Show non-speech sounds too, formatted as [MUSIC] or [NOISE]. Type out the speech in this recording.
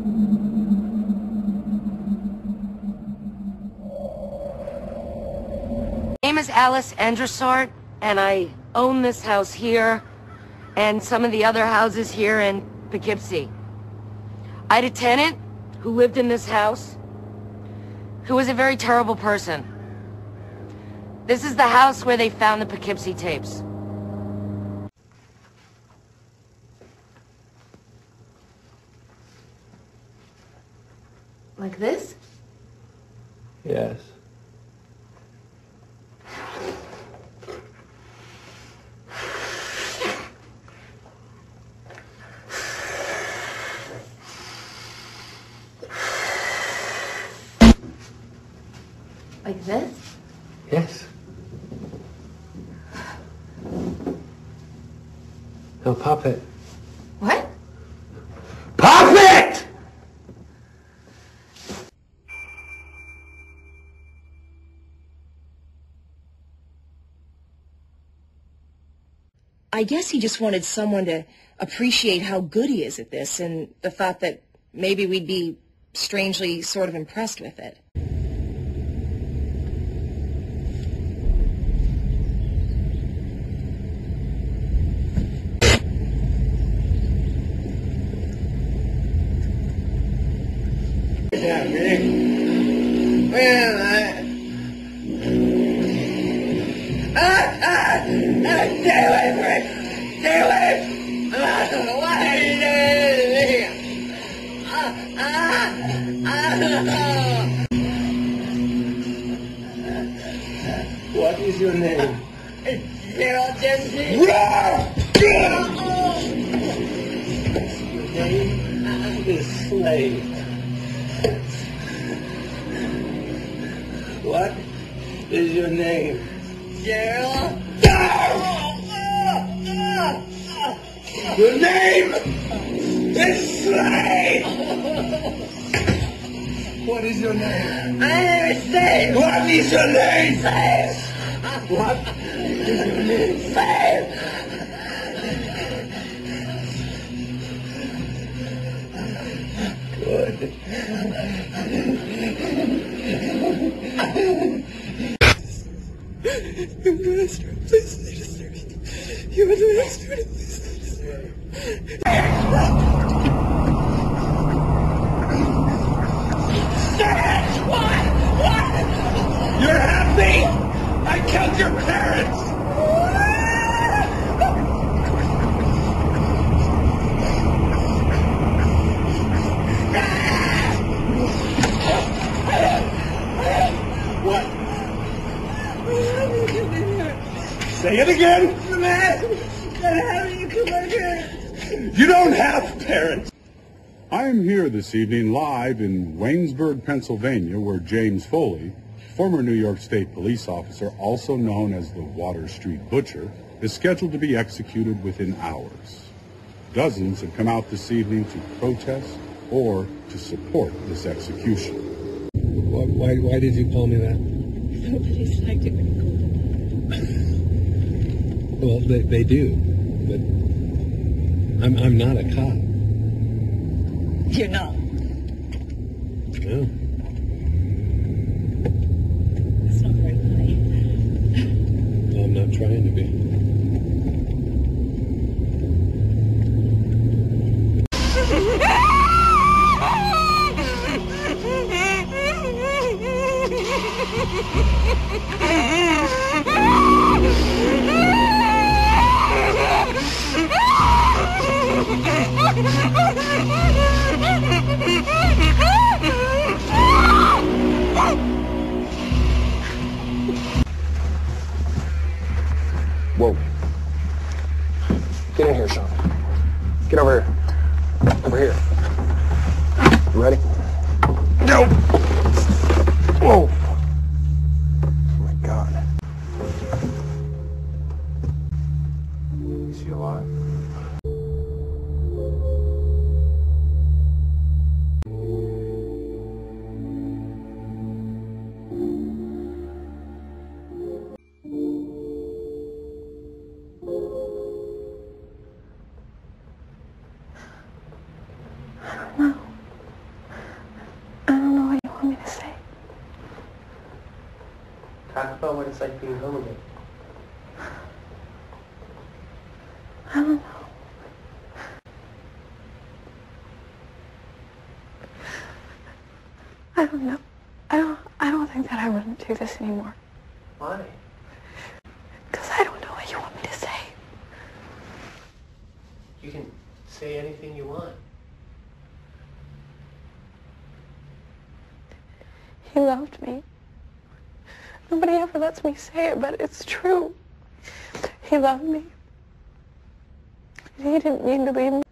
My name is Alice Andressart, and I own this house here and some of the other houses here in Poughkeepsie. I had a tenant who lived in this house who was a very terrible person. This is the house where they found the Poughkeepsie tapes. Like this? Yes. Like this? Yes. No, pop it. What? Pop it! I guess he just wanted someone to appreciate how good he is at this and the thought that maybe we'd be strangely sort of impressed with it. Yeah, man. Man, I... Ah, ah, ah, What is your name? Cheryl Dempsey. Your name is Slave. What is your name? Cheryl. Your name is Slave. What is your name? My name is. What is your name? Slave. What is your name? Good. You're the. Please let us serve you. You're the master. Please let us serve you. What? What? You're happy? I killed your parents. What? Say it again. You come here? You don't have parents. I'm here this evening live in Waynesburg, Pennsylvania, where James Foley, former New York State police officer, also known as the Water Street Butcher, is scheduled to be executed within hours. Dozens have come out this evening to protest or to support this execution. Why, why, why did you call me that? Nobody's liked it Well, they, they do, but I'm, I'm not a cop. You're not. No. That's not very funny. I'm not trying to be. [LAUGHS] Whoa. Get in here, Sean. Get over here. Over here. You ready? Go! About what it's like being home again. I don't know. I don't know. I don't. I don't think that I to do this anymore. Why? Because I don't know what you want me to say. You can say anything you want. He loved me. Nobody ever lets me say it, but it's true. He loved me. He didn't mean to leave me.